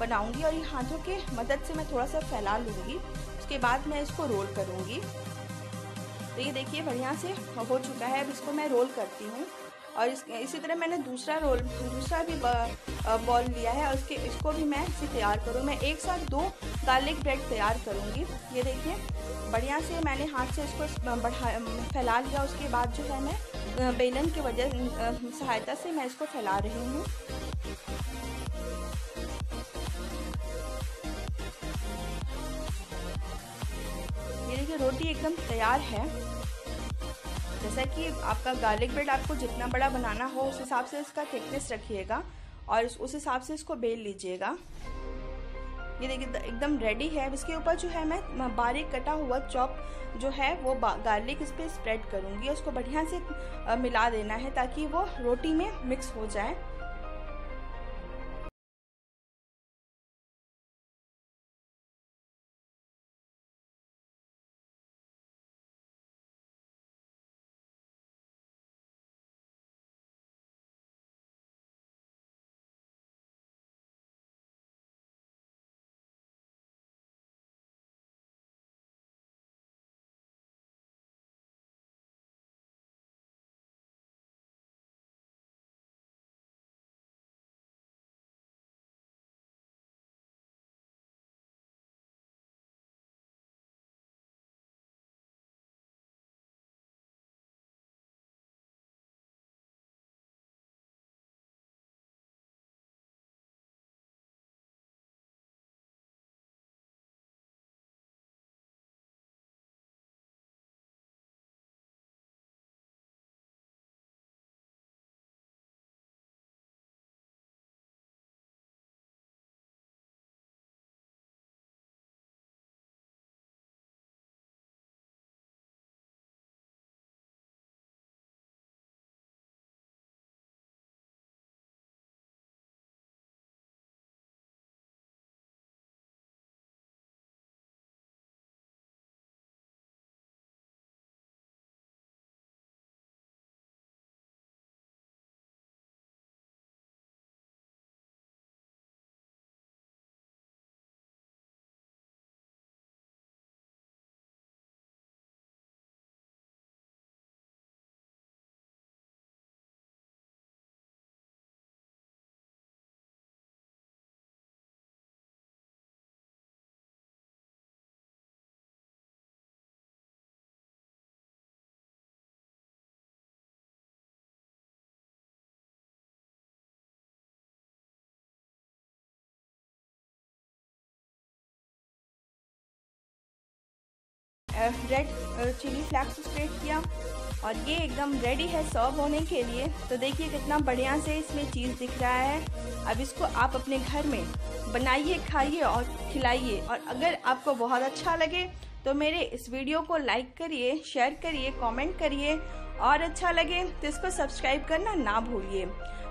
बनाऊँगी और ये हाथों के मदद से मैं थोड़ा सा फैला लूँगी। उसके बाद मैं इसको रोल करूँगी। तो ये देखिए बढ़िया से हो चुका है। अब इसको मैं रोल करती हूँ और इस, इसी तरह मैंने दूसरा रोल दूसरा भी बॉल लिया है और उसके इसको भी मैं इसे तैयार करूँ। मैं एक साथ दो गार्लिक ब्रेड तैयार करूँगी। ये देखिए बढ़िया से मैंने हाथ से इसको बढ़ा फैला लिया। उसके बाद जो है मैं बेलन की वजह सहायता से मैं इसको फैला रही हूँ। देखिए रोटी एकदम तैयार है, जैसा कि आपका गार्लिक ब्रेड आपको जितना बड़ा बनाना हो, उस हिसाब से इसका थिकनेस रखिएगा और उस हिसाब से इसको बेल लीजिएगा। ये देखिए एकदम रेडी है। इसके ऊपर जो है, मैं बारीक कटा हुआ चॉप जो है, वो गार्लिक इस पर स्प्रेड करूँगी उसको बढ़िया से मिला देना है ताकि वो रोटी में मिक्स हो जाए। रेड चिली फ्लैक्स स्प्रेड किया और ये एकदम रेडी है सर्व होने के लिए। तो देखिए कितना बढ़िया से इसमें चीज़ दिख रहा है। अब इसको आप अपने घर में बनाइए, खाइए और खिलाइए। और अगर आपको बहुत अच्छा लगे तो मेरे इस वीडियो को लाइक करिए शेयर करिए कमेंट करिए। और अच्छा लगे तो इसको सब्सक्राइब करना ना भूलिए।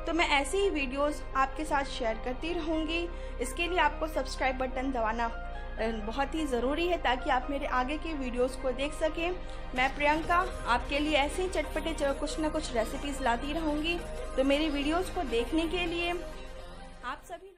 तो मैं ऐसी ही वीडियोस आपके साथ शेयर करती रहूँगी। इसके लिए आपको सब्सक्राइब बटन दबाना बहुत ही ज़रूरी है ताकि आप मेरे आगे के वीडियोस को देख सकें। मैं प्रियंका, आपके लिए ऐसे ही चटपटे कुछ ना कुछ रेसिपीज़ लाती रहूँगी। तो मेरी वीडियोस को देखने के लिए आप सभी